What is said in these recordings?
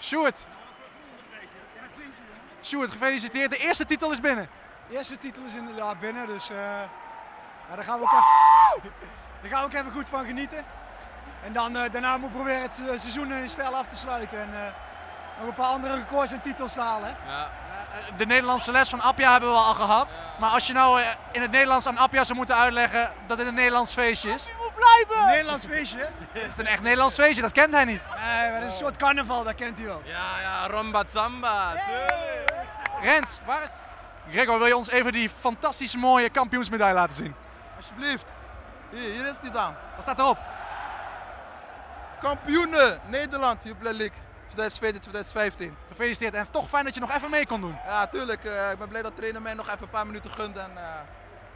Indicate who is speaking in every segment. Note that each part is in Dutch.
Speaker 1: Sjoerd. Sjoerd, gefeliciteerd. De eerste titel is binnen.
Speaker 2: De eerste titel is inderdaad binnen, dus uh, ja, daar, gaan we ook even, daar gaan we ook even goed van genieten. En dan, uh, daarna moeten we proberen het uh, seizoen in stijl af te sluiten en nog een paar andere records en titels te halen. Ja.
Speaker 1: De Nederlandse les van Appia hebben we al gehad. Maar als je nou in het Nederlands aan Appia zou moeten uitleggen dat dit een Nederlands feestje is.
Speaker 2: Je moet blijven! Een Nederlands feestje?
Speaker 1: Het is een echt Nederlands feestje, dat kent hij niet.
Speaker 2: Nee, maar het is een soort carnaval, dat kent hij wel.
Speaker 3: Ja, ja, Romba Zamba.
Speaker 1: Rens, waar is... Gregor, wil je ons even die fantastische mooie kampioensmedaille laten zien?
Speaker 4: Alsjeblieft. Hier, hier is die dan.
Speaker 1: Wat staat erop?
Speaker 4: Kampioenen Nederland, Jubilee League 2014-2015.
Speaker 1: Gefeliciteerd en toch fijn dat je nog even mee kon doen.
Speaker 4: Ja, tuurlijk. Uh, ik ben blij dat trainer mij nog even een paar minuten gunt. En, uh,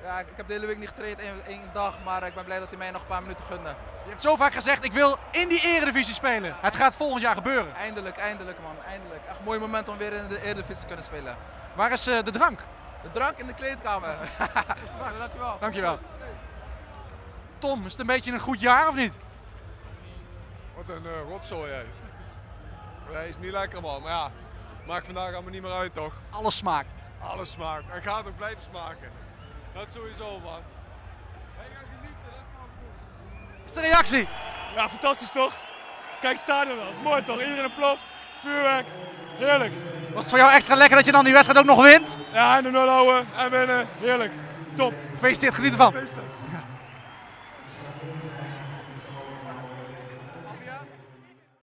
Speaker 4: ja, ik heb de hele week niet getraind, één, één dag, maar ik ben blij dat hij mij nog een paar minuten gunde.
Speaker 1: Je hebt zo vaak gezegd, ik wil in die eredivisie spelen. Het gaat volgend jaar gebeuren.
Speaker 4: Eindelijk, eindelijk man, eindelijk. Echt een mooi moment om weer in de eredivisie te kunnen spelen.
Speaker 1: Waar is uh, de drank?
Speaker 4: De drank in de kleedkamer.
Speaker 1: Dankjewel. Dankjewel. Tom, is het een beetje een goed jaar of niet?
Speaker 5: Wat een uh, rotzooi jij. Nee, is niet lekker man, maar ja, maakt vandaag allemaal niet meer uit toch?
Speaker 1: Alles smaakt.
Speaker 5: Alles smaakt. En gaat ook blijven smaken. Dat sowieso man. Hey, ga genieten, dat
Speaker 1: Is de reactie?
Speaker 6: Ja, fantastisch toch? Kijk, stadion wel. Dat is mooi toch? Iedereen ploft. Vuurwerk. Heerlijk.
Speaker 1: Was het voor jou extra lekker dat je dan die wedstrijd ook nog wint?
Speaker 6: Ja, en de 0 houden en winnen. Heerlijk. Top.
Speaker 1: Gefeliciteerd, geniet ervan.